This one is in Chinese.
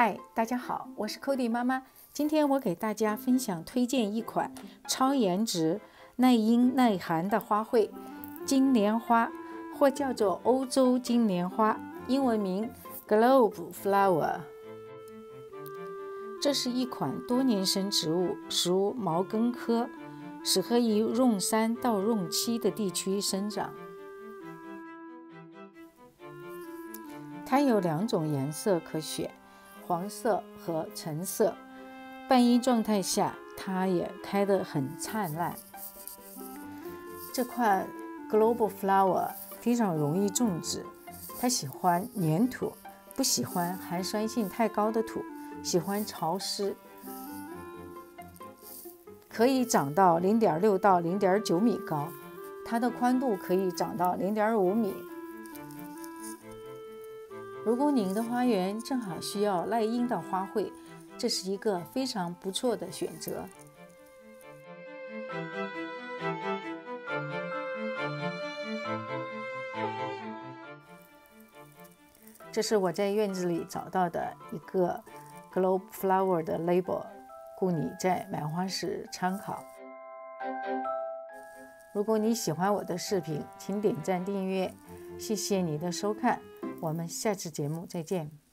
嗨，大家好，我是 Cody 妈妈。今天我给大家分享推荐一款超颜值、耐阴耐寒的花卉——金莲花，或叫做欧洲金莲花，英文名 Globe Flower。这是一款多年生植物，属毛茛科，适合于颍三到颍七的地区生长。它有两种颜色可选，黄色和橙色。半阴状态下，它也开得很灿烂。这块 Global Flower 非常容易种植，它喜欢粘土，不喜欢含酸性太高的土，喜欢潮湿，可以长到零点六到零点九米高，它的宽度可以长到零点五米。如果您的花园正好需要耐阴的花卉，这是一个非常不错的选择。这是我在院子里找到的一个 Globe Flower 的 label，供你在买花时参考。如果你喜欢我的视频，请点赞订阅，谢谢你的收看。我们下次节目再见。